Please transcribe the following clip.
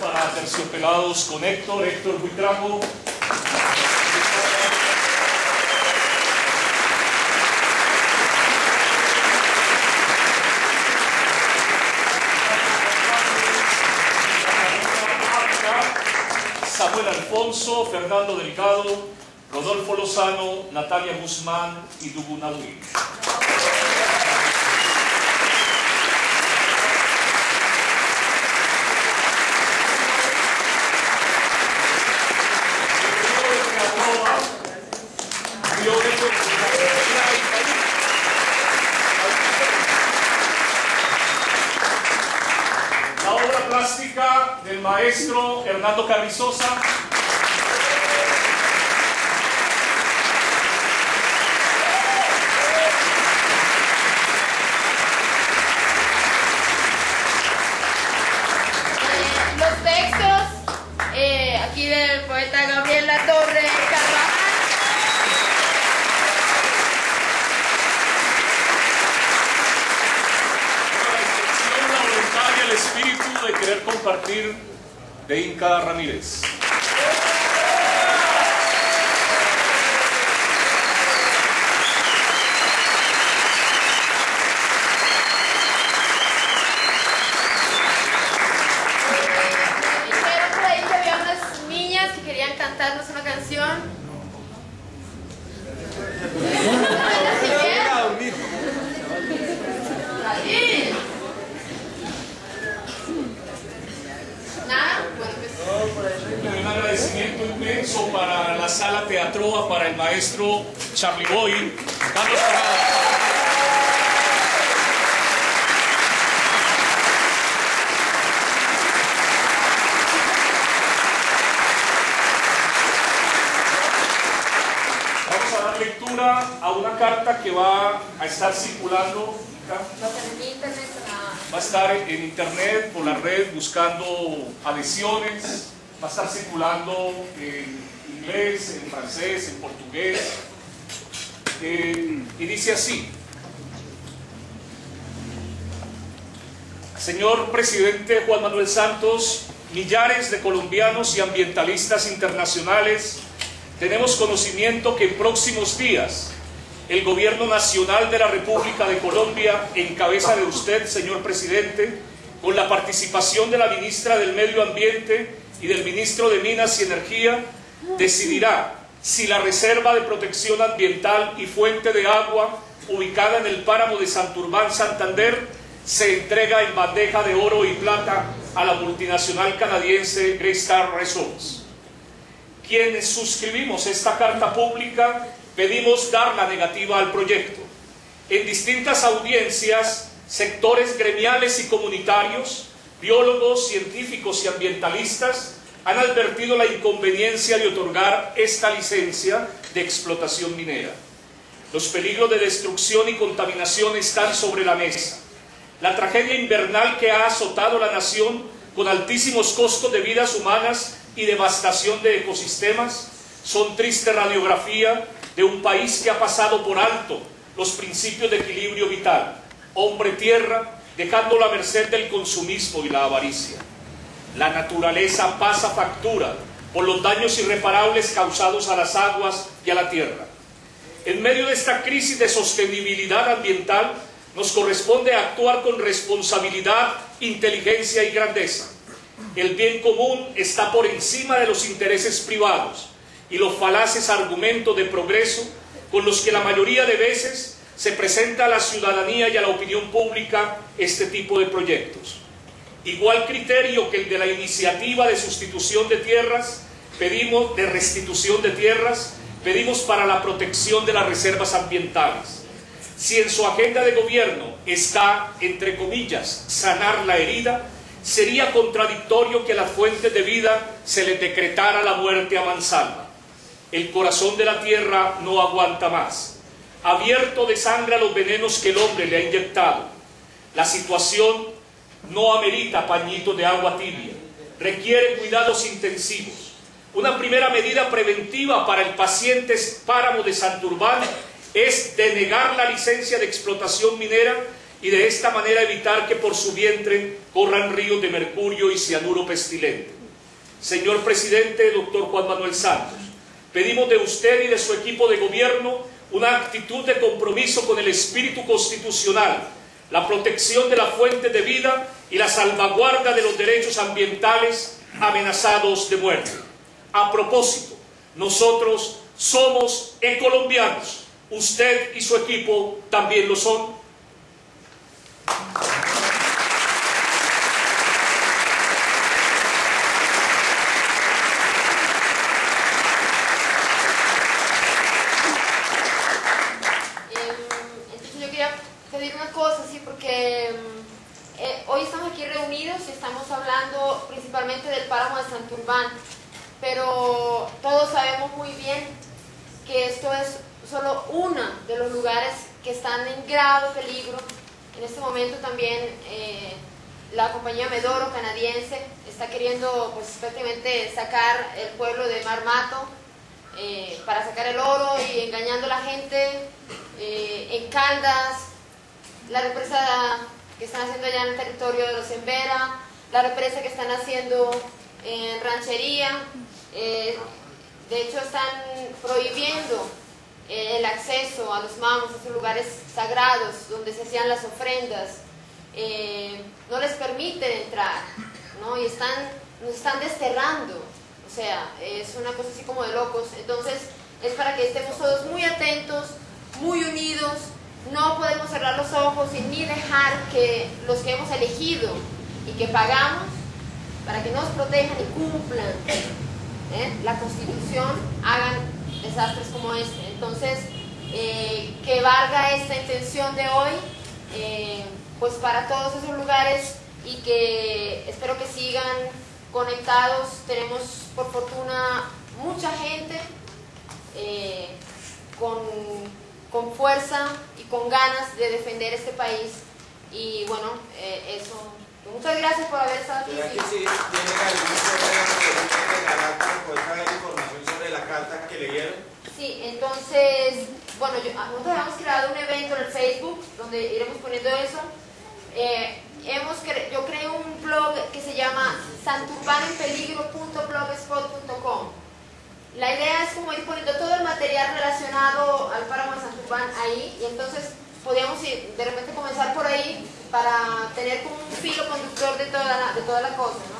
Para terciopelados con Héctor, Héctor Buitrago. Samuel Alfonso, Fernando Delgado, Rodolfo Lozano, Natalia Guzmán y Dugunawi. La obra plástica del maestro Hernando Carrizosa. Los textos eh, aquí del poeta Gabriel Latorre Carvajal. La expresión, la voluntad y el espíritu de compartir de Inca Ramírez. Dijeron por ahí que había unas niñas que querían cantarnos una canción. Así que- Ahí. Nada, bueno, pues. Un agradecimiento inmenso para la sala Teatroa, para el maestro Charlie Boy, Carlos Parada. Vamos a dar lectura a una carta que va a estar circulando. Va a estar en internet, por la red, buscando adhesiones. Va a estar circulando en en francés, en portugués. Y dice así. Señor presidente Juan Manuel Santos, millares de colombianos y ambientalistas internacionales, tenemos conocimiento que en próximos días el Gobierno Nacional de la República de Colombia, en cabeza de usted, señor presidente, con la participación de la ministra del Medio Ambiente y del ministro de Minas y Energía, decidirá si la Reserva de Protección Ambiental y Fuente de Agua, ubicada en el páramo de Santurbán, Santander, se entrega en bandeja de oro y plata a la multinacional canadiense Greystar Resorts. Quienes suscribimos esta carta pública pedimos dar la negativa al proyecto. En distintas audiencias, sectores gremiales y comunitarios, biólogos, científicos y ambientalistas han advertido la inconveniencia de otorgar esta licencia de explotación minera. Los peligros de destrucción y contaminación están sobre la mesa. La tragedia invernal que ha azotado la nación con altísimos costos de vidas humanas y devastación de ecosistemas son triste radiografía de un país que ha pasado por alto los principios de equilibrio vital, hombre-tierra, dejando la merced del consumismo y la avaricia. La naturaleza pasa factura por los daños irreparables causados a las aguas y a la tierra. En medio de esta crisis de sostenibilidad ambiental, nos corresponde actuar con responsabilidad, inteligencia y grandeza. El bien común está por encima de los intereses privados y los falaces argumentos de progreso con los que la mayoría de veces se presenta a la ciudadanía y a la opinión pública este tipo de proyectos. Igual criterio que el de la iniciativa de sustitución de tierras, pedimos de restitución de tierras, pedimos para la protección de las reservas ambientales. Si en su agenda de gobierno está, entre comillas, sanar la herida, sería contradictorio que a las fuentes de vida se les decretara la muerte a mansalva. El corazón de la tierra no aguanta más. Abierto de sangre a los venenos que el hombre le ha inyectado. La situación no amerita pañitos de agua tibia. Requiere cuidados intensivos. Una primera medida preventiva para el paciente páramo de Santurbán es denegar la licencia de explotación minera y de esta manera evitar que por su vientre corran ríos de mercurio y cianuro pestilente. Señor presidente, doctor Juan Manuel Santos, pedimos de usted y de su equipo de gobierno una actitud de compromiso con el espíritu constitucional, la protección de la fuente de vida y la salvaguarda de los derechos ambientales amenazados de muerte. A propósito, nosotros somos colombianos, usted y su equipo también lo son. pedir una cosa, sí, porque mm, eh, hoy estamos aquí reunidos y estamos hablando principalmente del páramo de Santurbán, pero todos sabemos muy bien que esto es solo uno de los lugares que están en grave peligro. En este momento también eh, la compañía Medoro canadiense está queriendo pues prácticamente sacar el pueblo de Marmato eh, para sacar el oro y engañando a la gente en Caldas, la represa que están haciendo allá en el territorio de los Embera, la represa que están haciendo en Ranchería, eh, de hecho están prohibiendo eh, el acceso a los mamos, a esos lugares sagrados donde se hacían las ofrendas, eh, no les permiten entrar, ¿no? y están, nos están desterrando, o sea, es una cosa así como de locos, entonces es para que estemos todos muy atentos, muy unidos, no podemos cerrar los ojos y ni dejar que los que hemos elegido y que pagamos para que nos protejan y cumplan ¿eh? la Constitución hagan desastres como este. Entonces, eh, que valga esta intención de hoy, eh, pues para todos esos lugares y que espero que sigan conectados. Tenemos por fortuna mucha gente con con fuerza y con ganas de defender este país. Y bueno, eso. Muchas gracias por haber estado aquí. ¿Será que sí tienen algún problema que regalar para poder saber información sobre la carta que leyeron? Sí, entonces, bueno, yo, ah, nosotros hemos creado un evento en el Facebook donde iremos poniendo eso. Eh, hemos cre yo creé un blog que se llama santurbanenpeligro.blogspot.com la idea es como ir poniendo todo el material relacionado al páramo de Santurbán ahí y entonces podríamos ir, de repente comenzar por ahí para tener como un filo conductor de toda la, de toda la cosa, ¿no?